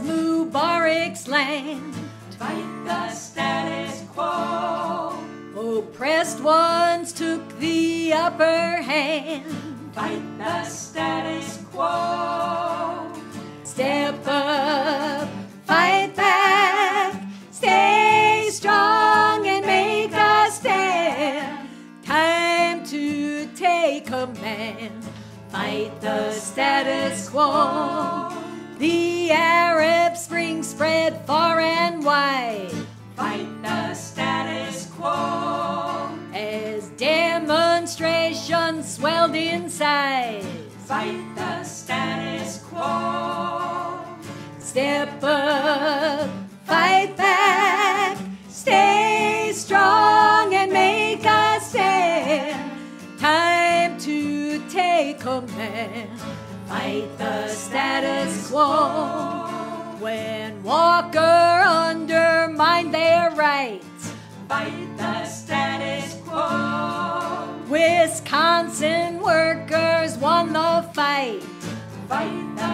Mubarak's land. Fight the status quo. Oppressed ones took the upper hand. Fight the status quo. Step up, fight back, stay strong and make a stand. Time to take command, fight the status quo. The Arab Spring spread far and wide Fight the status quo. as demonstrations swelled in size. Fight the status quo. Step up, fight back, stay strong and make a stand. Time to take command, fight the status quo. When Walker undermined their rights, Fight the status quo. Wisconsin workers won the fight. Fight the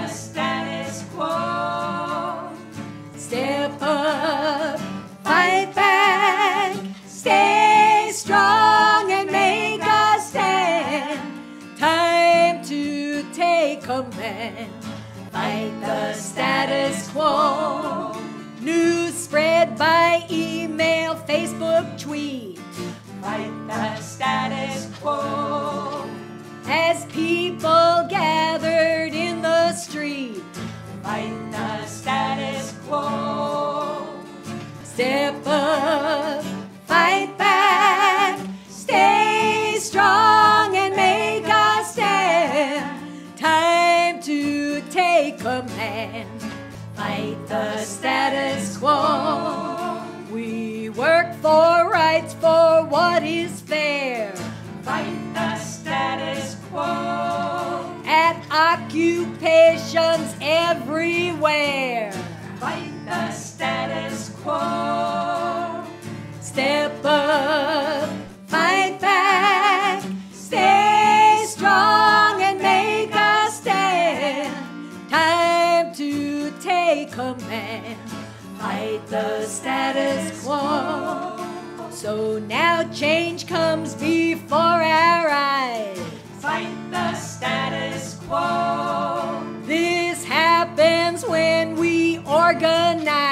take command, fight the status quo. News spread by email, Facebook, tweet. Fight the status quo. Command, fight the status quo. We work for rights, for what is fair. Fight the status quo. At occupations everywhere. Fight the status take command, fight the status quo. So now change comes before our eyes. Fight the status quo. This happens when we organize.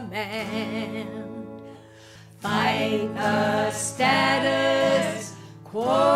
Command. Fight the status quo.